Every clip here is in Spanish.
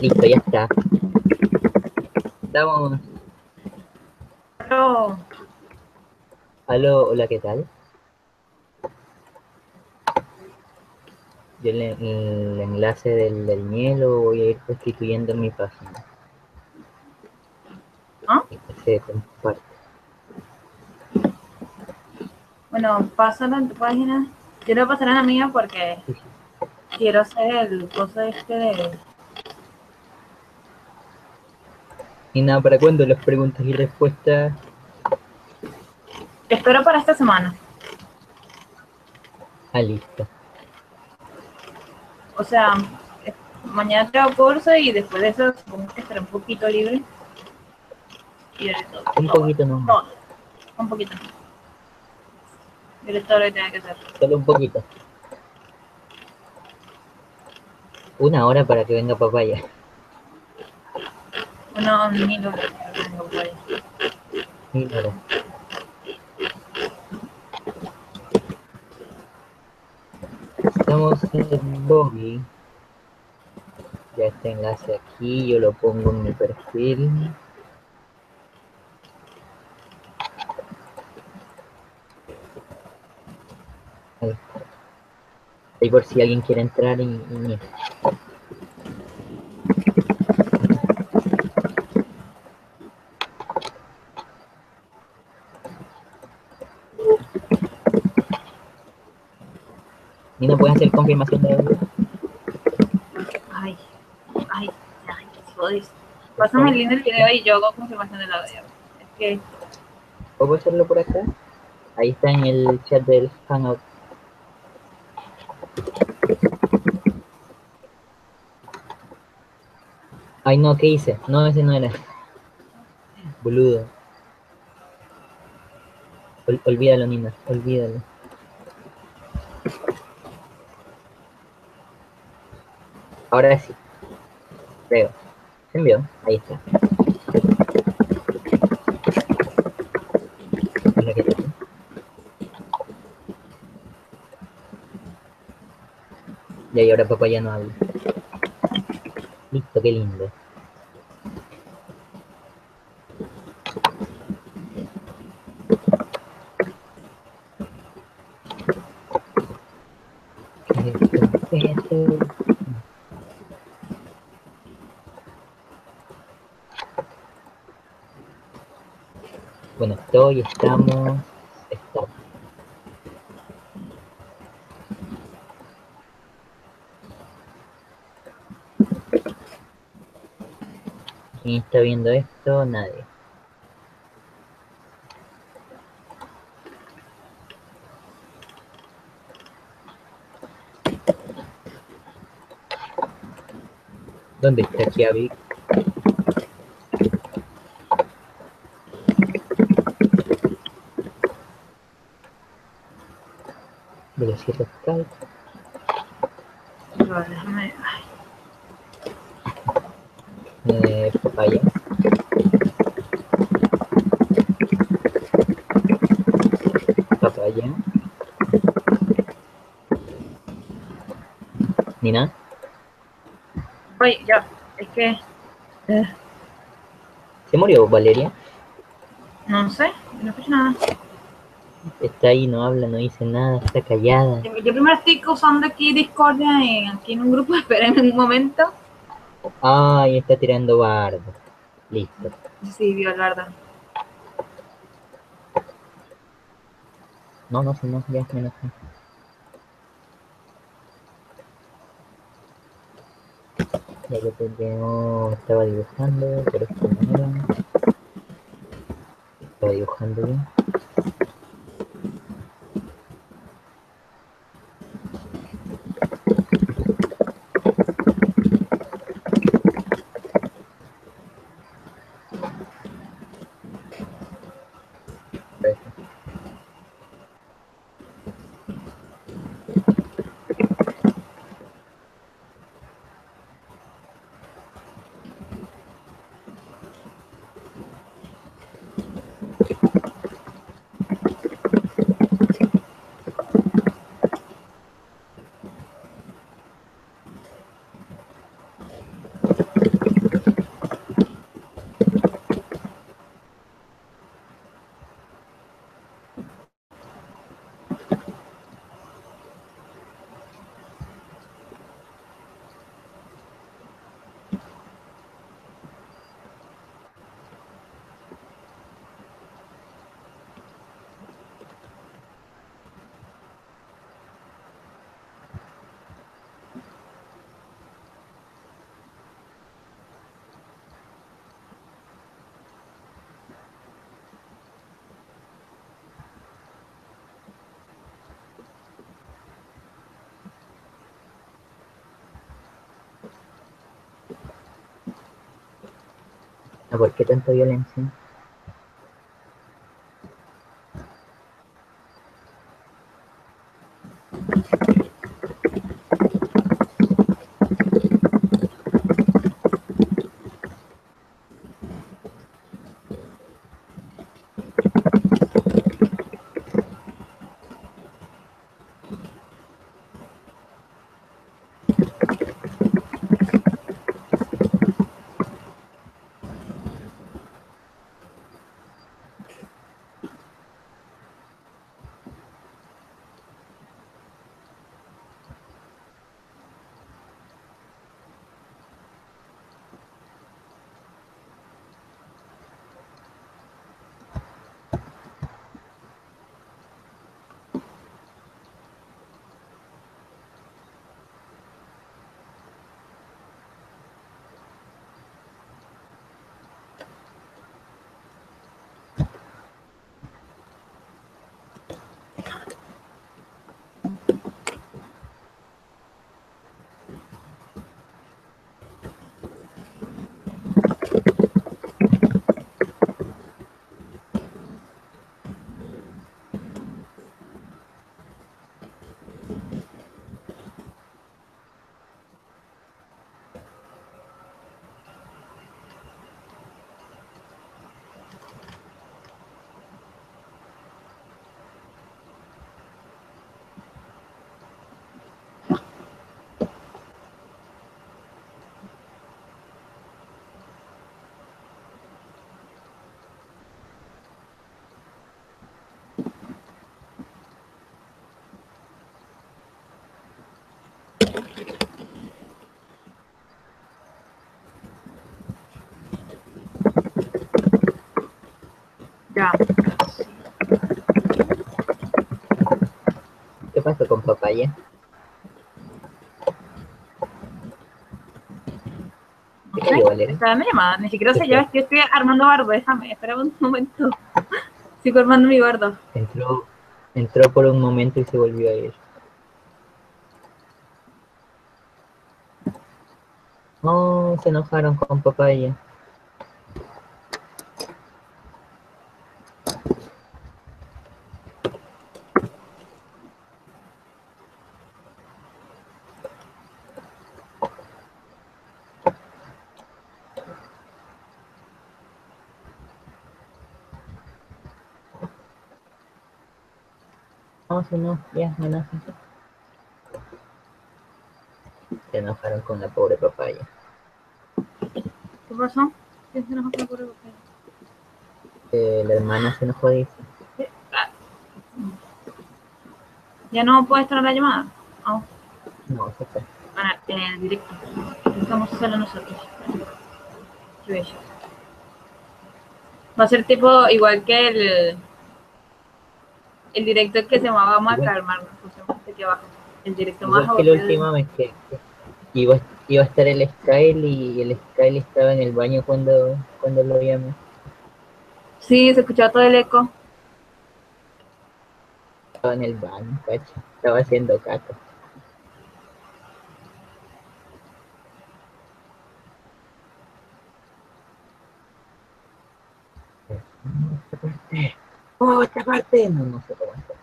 Listo, ya está. Estamos. Pero, Aló, hola, ¿qué tal? Yo el, el enlace del, del miel lo voy a ir constituyendo en mi página. ¿Ah? Se comparte. bueno, pásalo en tu página. Yo lo pasaré en la mía porque quiero hacer el coso este de... Y nada, ¿para cuándo las preguntas y respuestas? Espero para esta semana. Ah, listo. O sea, mañana tengo curso y después de eso supongo que estaré un poquito libre. Y todo. Un todo, poquito todo, un poquito. Y haré todo lo que tenga que hacer. solo un poquito. Una hora para que venga papaya. Ahí. Mil horas. Estamos en Bobby. Ya este enlace aquí, yo lo pongo en mi perfil. Ahí. Ahí por si alguien quiere entrar y, y- pueden hacer confirmación de audio. Ay, ay, ay, podéis. Pásame el link del video y yo hago confirmación del audio. Es que ¿Puedo hacerlo por acá? Ahí está en el chat del Hangout. Ay, no, ¿qué hice? No, ese no era. Boludo. Ol- olvídalo, Nina, olvídalo. Ahora sí. Creo. Se envió. Ahí está. Ya, y ahora papá ya no habla. Listo, qué lindo. Estoy, estamos, estamos. ¿Quién está viendo esto? Nadie. ¿Dónde está Chiavi? Velocidad Skype. Pero déjame. Ay, Eh, papaya. Papaya. Nina. Oye, ya, es que ¿Se murió Valeria? no sé, no escucho nada. Está ahí, no habla, no dice nada, está callada. Yo primero estoy usando aquí Discordia en, aquí en un grupo, esperen un momento. Ay, está tirando bardo. Listo. Sí, vio la verdad. No, no, no, ya me enojé. Ya que yo estaba dibujando, pero esto no era. Estaba dibujando bien. ¿Por qué tanta violencia? ¿Qué pasó con papaya? Llamada. Ni siquiera sé yo, es que estoy armando bardo. Déjame, espera un momento. Sigo armando mi bardo. Entró, entró por un momento y se volvió a ir. Oh, se enojaron con papaya. No, si no, ya, me enojan. Se enojaron con la pobre papaya. ¿Qué pasó? ¿Quién se enojó con la pobre papaya? Eh, la hermana se enojó, dice. ¿Ya no puede estar en la llamada? Oh, No, se fue. bueno, en el directo. Estamos solo nosotros. Qué bello. Va a ser tipo igual que el, el directo que se llamaba abajo. El directo más Igual que la última vez que, iba, iba a estar el Skyle y el Skyle estaba en el baño cuando, cuando lo llamé. Sí, se escuchaba todo el eco. Estaba en el baño, cacho. Estaba haciendo caca. Oh, esta parte. No, no sé cómo está.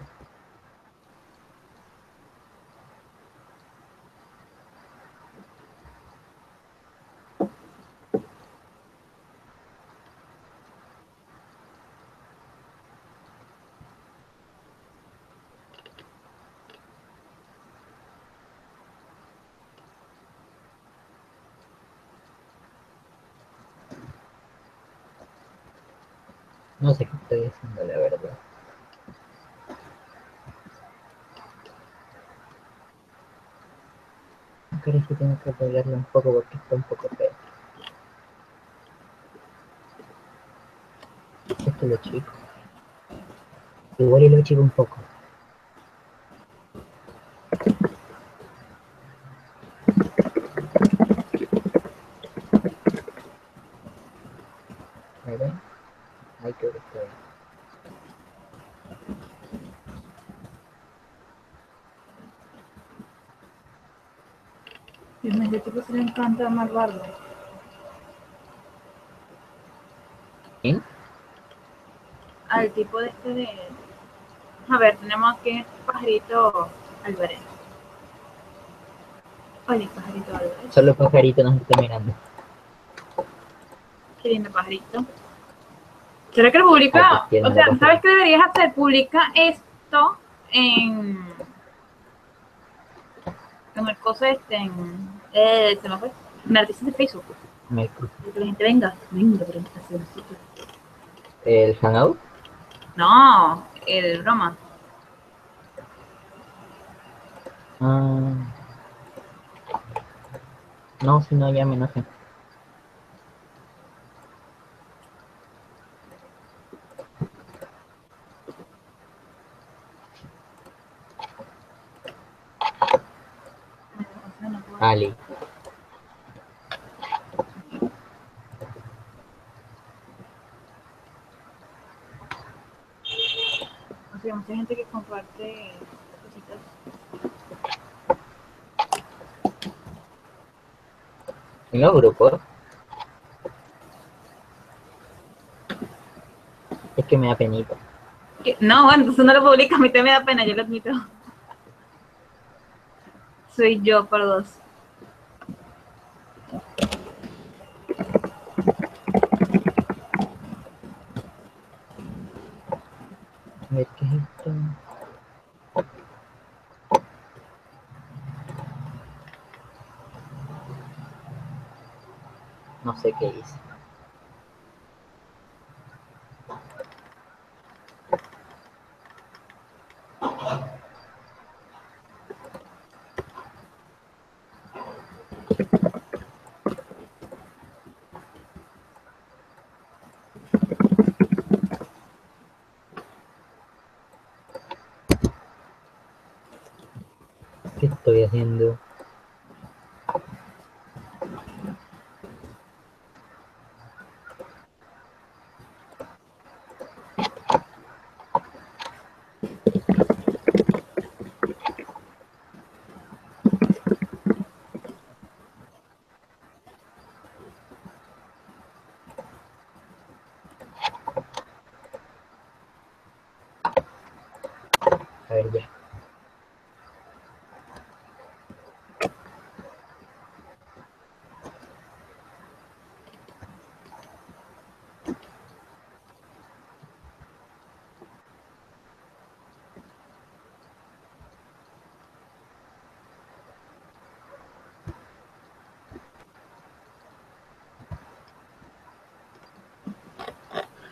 No sé qué estoy haciendo, la verdad. Creo que tengo que apoyarlo un poco porque está un poco feo. Esto lo chico. Igual y lo chico un poco. ¿Me ven? Ahí creo que está bien. Este tipo se le encanta armar bardo. al tipo de este de... A ver, tenemos aquí este pajarito Alvarez. Oye, pajarito Alvarez. Solo pajarito nos está mirando. Qué lindo pajarito. ¿Será que lo publica? Ay, qué O sea. ¿sabes qué deberías hacer? Publica esto en. En el coso este, en. Eh, se me fue. En artistas de Facebook. Me- que la gente venga. Venga, presentacioncito. El hangout. No, el broma. Ah. No, si no, ya me enojé. O sea. O mucha gente que comparte cositas. En los grupos. Es que me da penita. No, bueno, entonces no lo publica, a mí también me da pena, yo lo admito. Soy yo por dos. A ver, ¿qué es esto? No sé qué hice. ¿Qué estoy haciendo?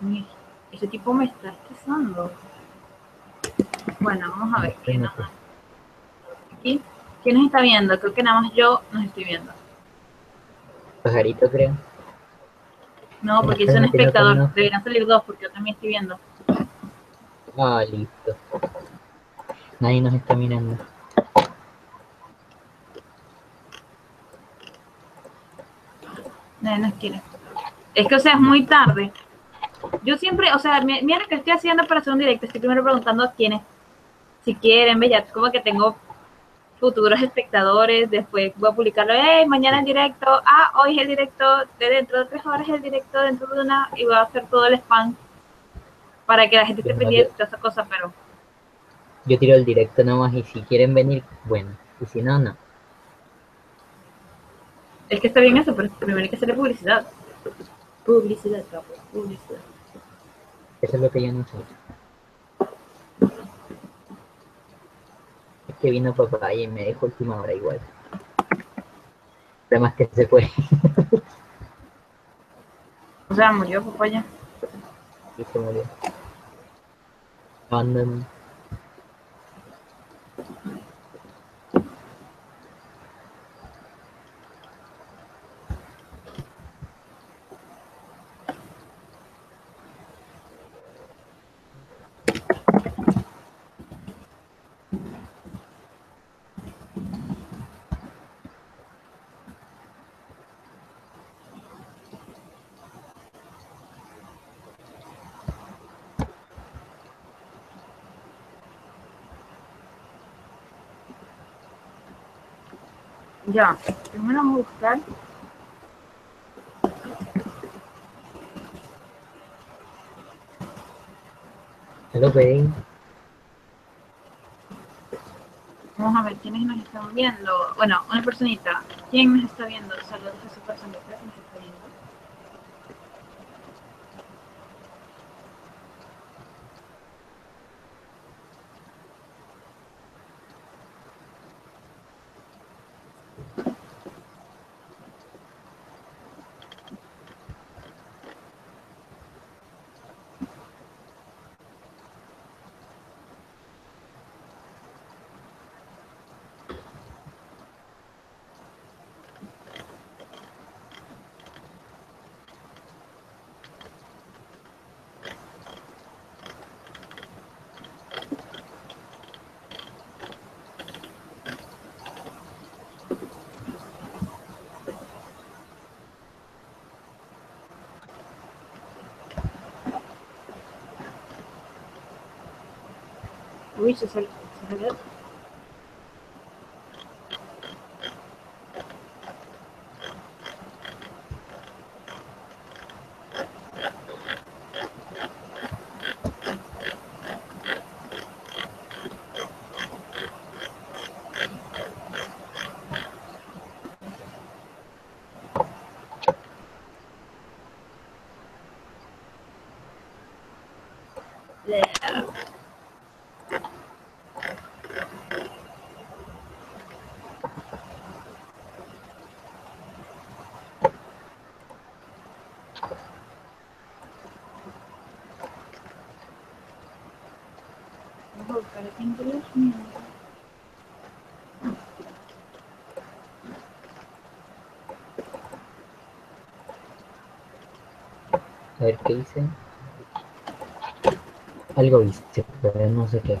Mío. Ese tipo me está estresando. Bueno, vamos a ver. ¿quién nos- Aquí. ¿Quién nos está viendo? Creo que nada más yo nos estoy viendo. Pajarito, creo. No, porque es un no espectador. Deberían salir dos porque yo también estoy viendo. Ah, listo. Nadie nos está mirando. Nadie nos quiere. Es que, o sea, es muy tarde. Yo siempre, o sea, mi- mira que estoy haciendo para hacer un directo. Estoy primero preguntando a quiénes, si quieren, ve, ya como que tengo futuros espectadores. Después voy a publicarlo, hey, mañana el directo. Ah, hoy es el directo, de dentro de tres horas el directo, dentro de una. Y voy a hacer todo el spam para que la gente esté pendiente de toda esa cosa, pero Yo tiro el directo nomás y si quieren venir, bueno. Y si no, no. es que está bien eso, pero primero hay que hacerle publicidad. Publicidad, capo, publicidad. Eso es lo que yo no sé. Es que vino papá y me dejó última hora igual. Además que se fue O sea, murió papaya. y se murió. Abandonó. Ya, primero vamos a buscar. Hello, babe. Vamos a ver quiénes nos están viendo. Bueno, una personita. ¿Quién nos está viendo? Saludos a esa personita que nos está viendo. Uy, se salió. Se buscar en conocimiento. A ver qué hice. Algo hice, pero no sé qué.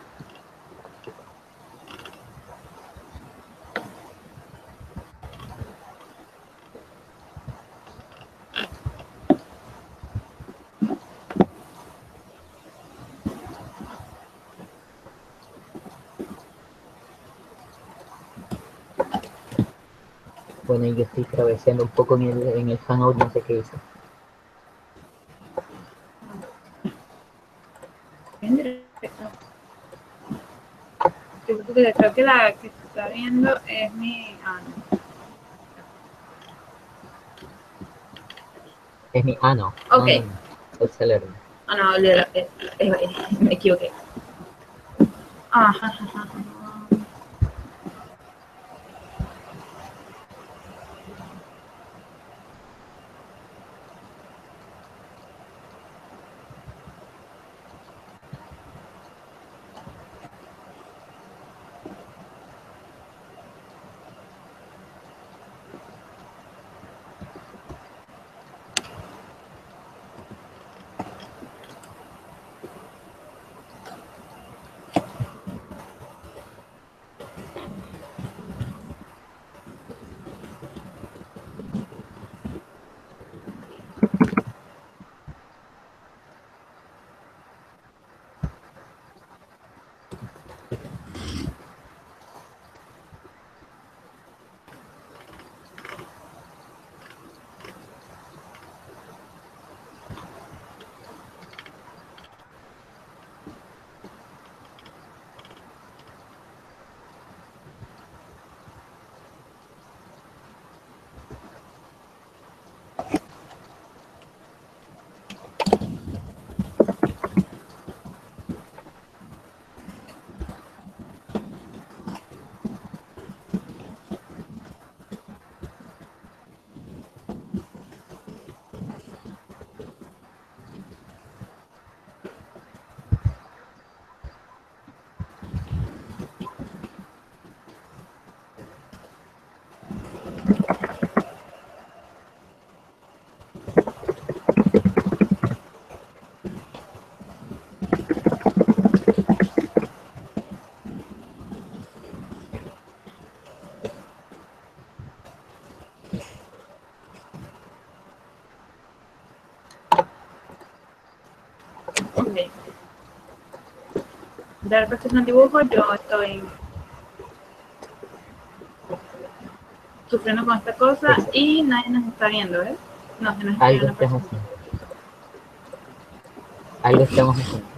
Bueno, yo estoy traveseando un poco en el, en el Hangout, no sé qué hice. Creo que- la que está viendo es mi. Ah, no. Es mi. Ah, no. Ok. No, no. Ah, no, eh, eh, me equivoqué. Ajá, ajá, ajá. Dark está haciendo dibujo, yo estoy sufriendo con esta cosa y nadie nos está viendo, ¿eh? No, se nos está Algo estamos haciendo. Algo estamos haciendo.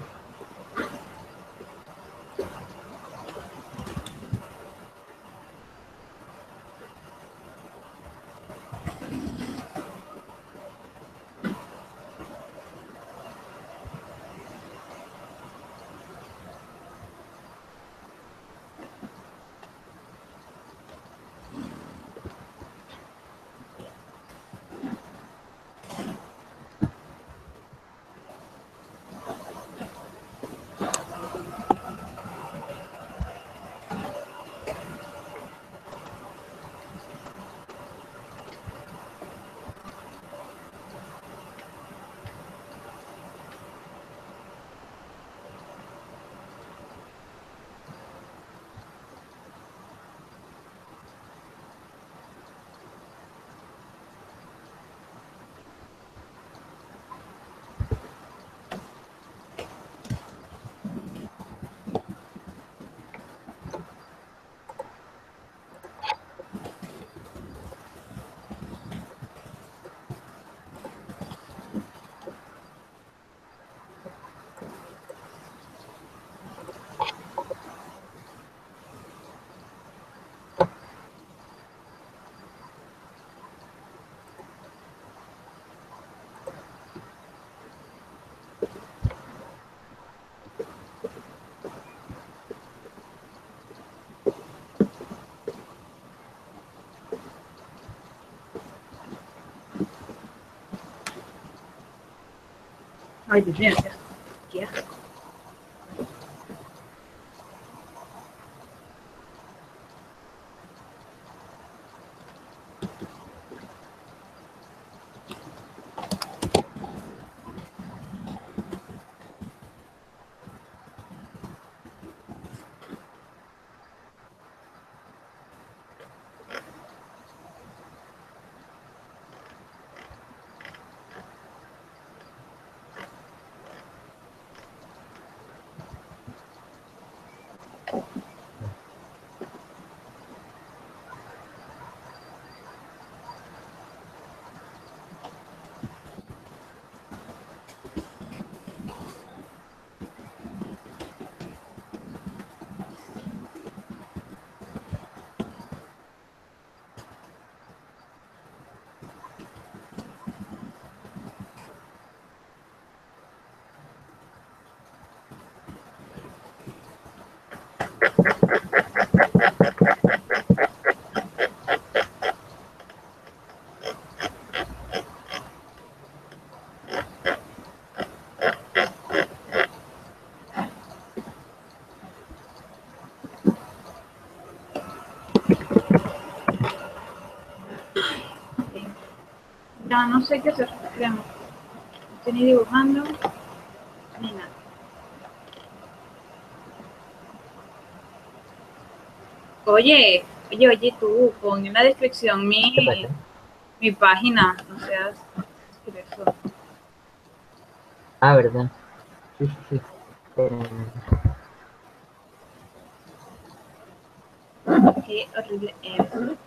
Ay, Dios mío, qué Ya no sé qué hacer, créanme. No estoy ni dibujando, ni nada. Oye, oye, oye, tú, pon en la descripción mi, ¿Qué pasa? mi página, no seas asqueroso. Ah, ¿verdad? Sí, sí, sí. Qué horrible eres.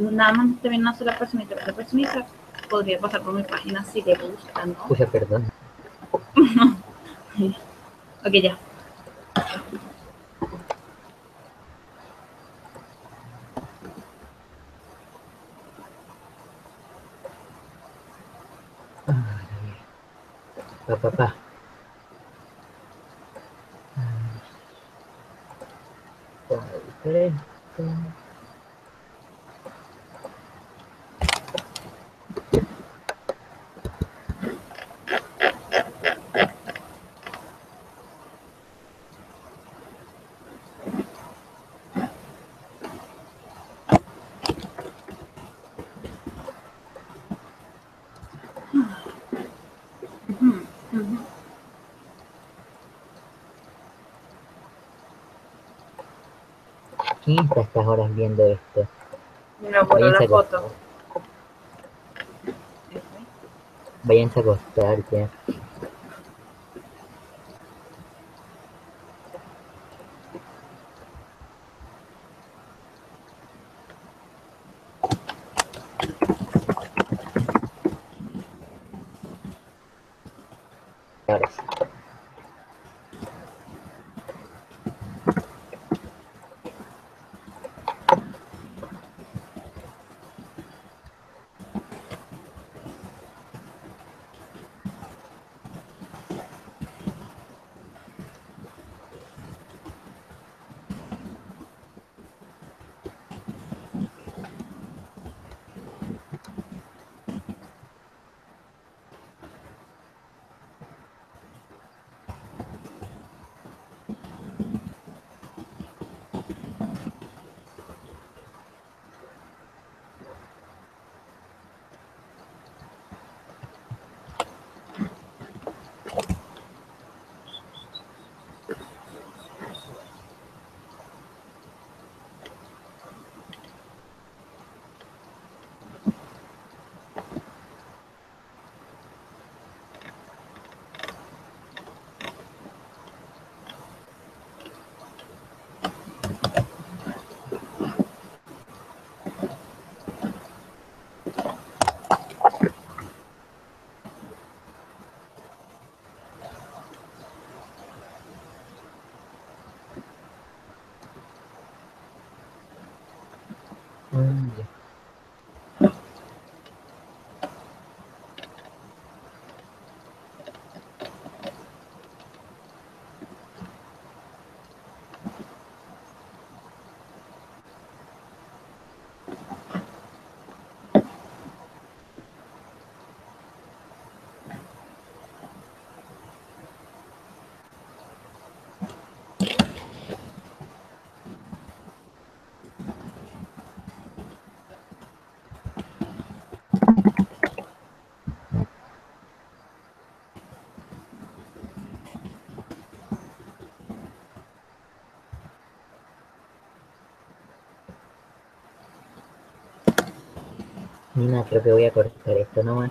Nada más te viene una sola personita, pero esa personita podría pasar por mi página si le gusta, ¿no? Pucha, perdón. Ok, ya. Pa, pa, pa. Perfecto. siempre a estas horas viendo esto. No, por la foto. Váyanse a acostar ya. Ahora. Mm, Nina, creo que voy a cortar esto nomás.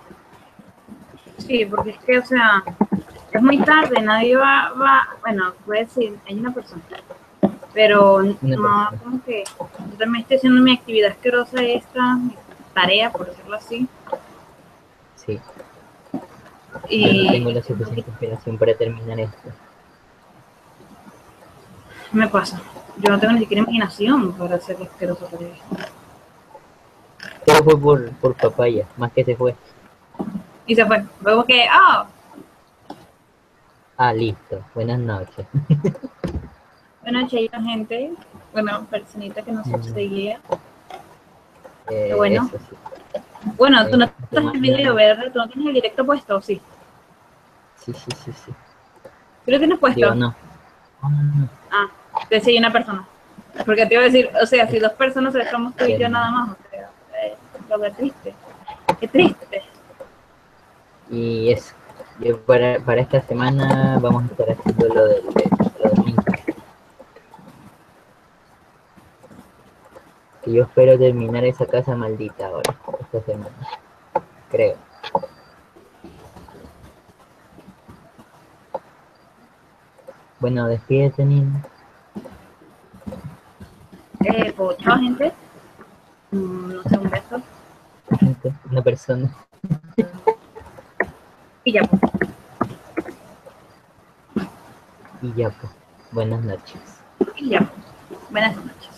Sí, porque es que, o sea, es muy tarde, nadie va, va, bueno, puede decir, hay una persona, pero no, como que yo también estoy haciendo mi actividad asquerosa esta, mi tarea, por decirlo así, Sí, yo y no tengo la suficiente inspiración para terminar esto. me pasa, yo no tengo ni siquiera imaginación para hacer asquerosa tarea. Fue por, por papaya, más que se fue. Y se fue, luego que, ah, Ah, listo. Buenas noches. bueno, chayita gente, bueno, personita que nos Mm. seguía. Eh, bueno. Sí. Bueno, tú no Eh, estás en el video, ¿verdad? ¿Tú no tienes el directo puesto o sí? Sí, sí, sí, sí. ¿Tú lo tienes puesto? Digo, no. No, no, no. Ah, te sigue una persona. Porque te iba a decir, o sea, si dos personas estamos tú y yo nada más, o sea, lo que triste. Qué triste. Y eso. Yo para, para esta semana vamos a estar haciendo lo del, de- lo del. Y yo espero terminar esa casa maldita ahora, esta semana. Creo. Bueno, despídete, Nina. Eh, pues, chao, gente. Mm, no sé, un beso. Gente, Una persona. Y ya, pues. Y ya, pues. Buenas noches. Y ya. pues. Buenas noches.